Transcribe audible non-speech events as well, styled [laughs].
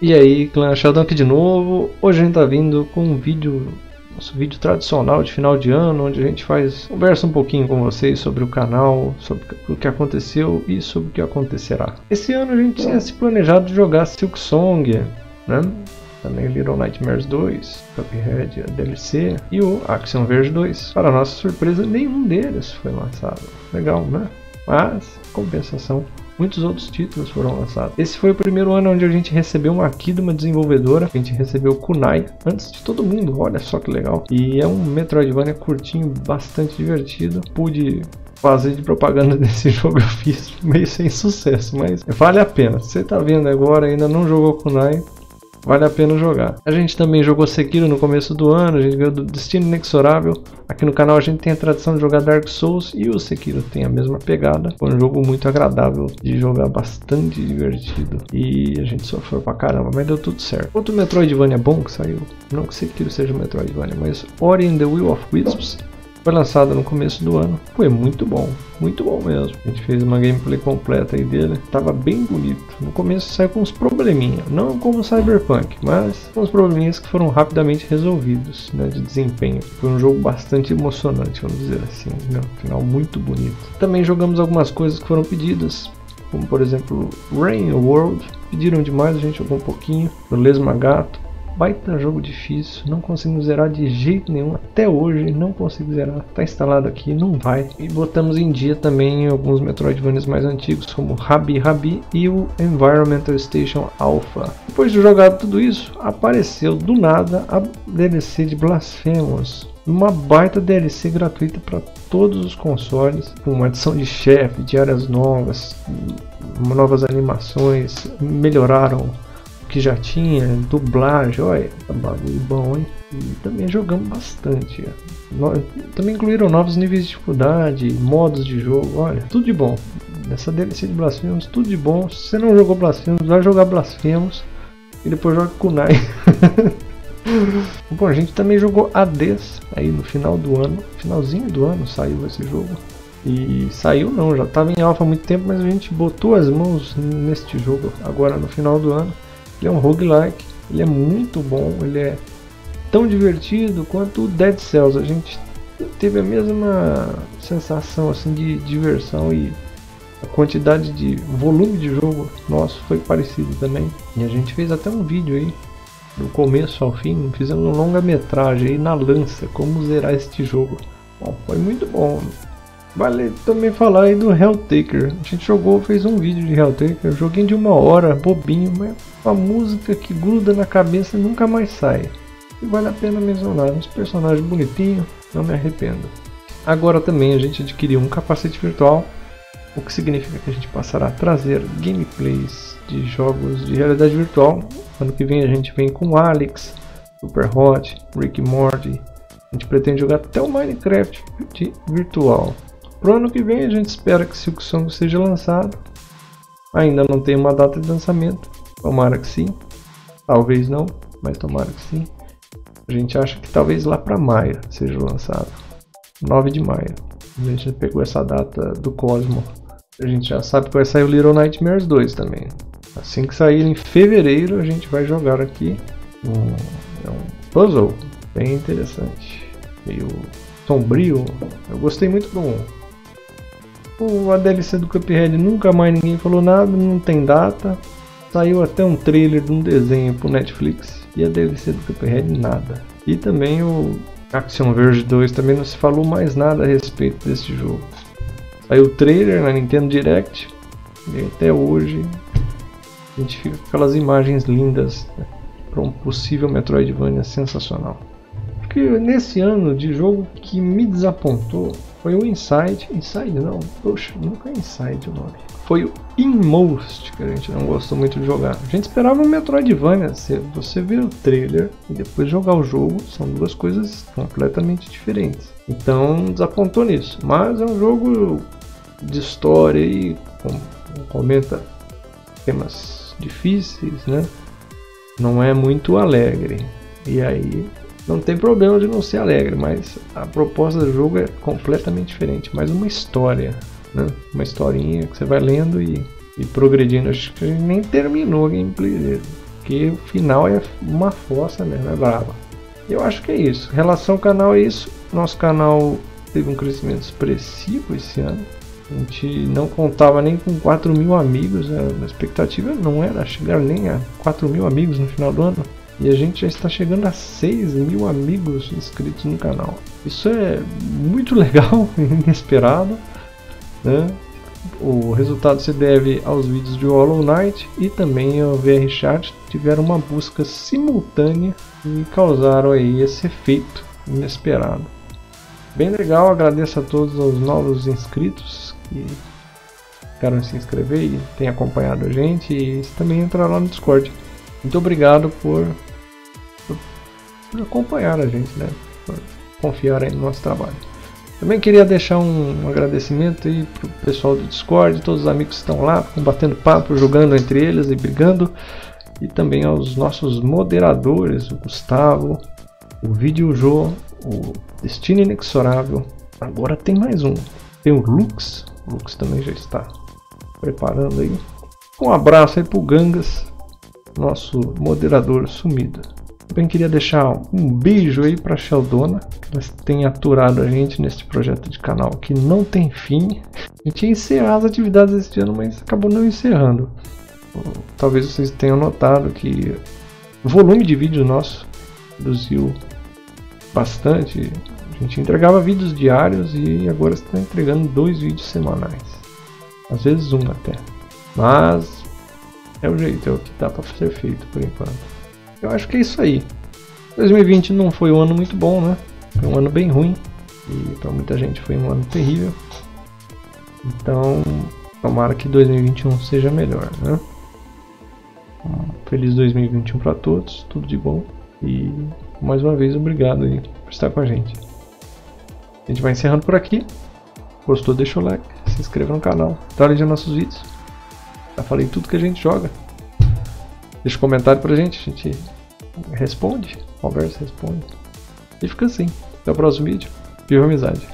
E aí, clã Sheldon aqui de novo. Hoje a gente tá vindo com um vídeo, nosso vídeo tradicional de final de ano, onde a gente faz conversa um pouquinho com vocês sobre o canal, sobre o que aconteceu e sobre o que acontecerá. Esse ano a gente tinha se planejado jogar Silk Song, né? Também Little Nightmares 2, Cuphead DLC e o Action Verge 2. Para nossa surpresa, nenhum deles foi lançado. Legal, né? Mas, compensação, muitos outros títulos foram lançados. Esse foi o primeiro ano onde a gente recebeu uma aqui de uma desenvolvedora, a gente recebeu Kunai antes de todo mundo, olha só que legal. E é um Metroidvania curtinho, bastante divertido. Pude fazer de propaganda [laughs] desse jogo eu fiz meio sem sucesso, mas vale a pena. Você tá vendo agora ainda não jogou Kunai, vale a pena jogar. A gente também jogou Sekiro no começo do ano, a gente ganhou do Destino Inexorável. Aqui no canal a gente tem a tradição de jogar Dark Souls e o Sekiro tem a mesma pegada. Foi um jogo muito agradável de jogar, bastante divertido. E a gente sofreu pra caramba, mas deu tudo certo. Outro Metroidvania bom que saiu, não que Sekiro seja um Metroidvania, mas Ori and the Will of Wisps foi lançado no começo do ano. Foi muito bom, muito bom mesmo. A gente fez uma gameplay completa aí dele. Tava bem bonito. No começo saiu com uns probleminha, não como Cyberpunk, mas com uns probleminhas que foram rapidamente resolvidos, né, de desempenho. Foi um jogo bastante emocionante, vamos dizer assim, né? um final muito bonito. Também jogamos algumas coisas que foram pedidas, como por exemplo Rain World. Pediram demais, a gente jogou um pouquinho. O Lesmagato, Baita jogo difícil, não consigo zerar de jeito nenhum, até hoje não consigo zerar, tá instalado aqui, não vai. E botamos em dia também alguns Metroidvanias mais antigos, como Rabi Rabi e o Environmental Station Alpha. Depois de jogar tudo isso, apareceu do nada a DLC de Blasphemous, uma baita DLC gratuita para todos os consoles, com uma adição de chefe, de áreas novas, novas animações, melhoraram que já tinha, dublagem, olha, tá bagulho bom, hein? E também jogamos bastante. Também incluíram novos níveis de dificuldade, modos de jogo, olha, tudo de bom. Nessa DLC de Blasphemous, tudo de bom. Se você não jogou Blasphemous, vai jogar Blasphemous e depois joga Kunai. [laughs] bom, a gente também jogou Hades aí no final do ano, finalzinho do ano saiu esse jogo. E saiu não, já estava em alfa há muito tempo, mas a gente botou as mãos neste jogo agora no final do ano. Ele é um roguelike, ele é muito bom, ele é tão divertido quanto o Dead Cells. A gente teve a mesma sensação assim de diversão e a quantidade de volume de jogo nosso foi parecido também. E a gente fez até um vídeo aí do começo ao fim, fizemos uma longa metragem aí na lança, como zerar este jogo. Bom, foi muito bom. Vale também falar aí do Helltaker. A gente jogou, fez um vídeo de Helltaker, joguinho de uma hora, bobinho, mas uma música que gruda na cabeça e nunca mais sai. E vale a pena mencionar, uns personagens bonitinhos, não me arrependo. Agora também a gente adquiriu um capacete virtual, o que significa que a gente passará a trazer gameplays de jogos de realidade virtual. Ano que vem a gente vem com Alex, Super Hot, Rick Morty. A gente pretende jogar até o Minecraft virtual. Pro ano que vem a gente espera que Silk Song seja lançado. Ainda não tem uma data de lançamento, Tomara que sim. Talvez não, mas tomara que sim. A gente acha que talvez lá para maio seja lançado. 9 de maio. A gente pegou essa data do Cosmo. A gente já sabe que vai sair o Little Nightmares 2 também. Assim que sair em fevereiro, a gente vai jogar aqui. Um, é um puzzle bem interessante. Meio sombrio. Eu gostei muito do 1. O, a DLC do Cuphead nunca mais ninguém falou nada, não tem data. Saiu até um trailer de um desenho pro Netflix e a DLC do Cuphead nada. E também o Action Verge 2 também não se falou mais nada a respeito desse jogo. Saiu o trailer na Nintendo Direct e até hoje a gente fica com aquelas imagens lindas né, para um possível Metroidvania sensacional. Porque nesse ano de jogo que me desapontou foi o Inside. Inside não, poxa, nunca é Inside o nome foi o Inmost, que a gente não gostou muito de jogar. A gente esperava um Metroidvania, se você ver o trailer e depois jogar o jogo, são duas coisas completamente diferentes. Então desapontou nisso, mas é um jogo de história e comenta temas difíceis, né? Não é muito alegre. E aí não tem problema de não ser alegre, mas a proposta do jogo é completamente diferente, mais uma história né? Uma historinha que você vai lendo e, e progredindo. Acho que a gente nem terminou a gameplay dele. porque o final é uma força mesmo, é brava. Eu acho que é isso. Em relação ao canal é isso. Nosso canal teve um crescimento expressivo esse ano. A gente não contava nem com 4 mil amigos, a expectativa não era chegar nem a 4 mil amigos no final do ano. E a gente já está chegando a 6 mil amigos inscritos no canal. Isso é muito [laughs] legal, inesperado. Né? O resultado se deve aos vídeos de Hollow Knight e também ao VR Chat tiveram uma busca simultânea e causaram aí esse efeito inesperado. Bem legal, agradeço a todos os novos inscritos que querem se inscrever e têm acompanhado a gente e também entrar lá no Discord. Muito obrigado por, por, por acompanhar a gente, né? Por confiar no nosso trabalho. Também queria deixar um, um agradecimento aí pro pessoal do Discord, todos os amigos que estão lá, batendo papo, jogando entre eles e brigando. E também aos nossos moderadores, o Gustavo, o Vídeo Jô, o Destino Inexorável. Agora tem mais um. Tem o Lux. O Lux também já está preparando aí. Um abraço aí pro Gangas, nosso moderador sumido. Também queria deixar um beijo aí para Sheldona, que ela tem aturado a gente neste projeto de canal que não tem fim. A gente ia encerrar as atividades este ano, mas acabou não encerrando. Talvez vocês tenham notado que o volume de vídeos nosso reduziu bastante. A gente entregava vídeos diários e agora está entregando dois vídeos semanais. Às vezes um até. Mas é o jeito, é o que dá para ser feito por enquanto. Eu acho que é isso aí. 2020 não foi um ano muito bom, né? Foi um ano bem ruim. E para muita gente foi um ano terrível. Então, tomara que 2021 seja melhor, né? Feliz 2021 para todos, tudo de bom. E mais uma vez, obrigado aí por estar com a gente. A gente vai encerrando por aqui. Gostou? Deixa o like, se inscreva no canal, uma nossos vídeos. Já falei tudo que a gente joga. Deixa um comentário pra gente, a gente responde, conversa, responde. E fica assim. Até o próximo vídeo. Viva amizade.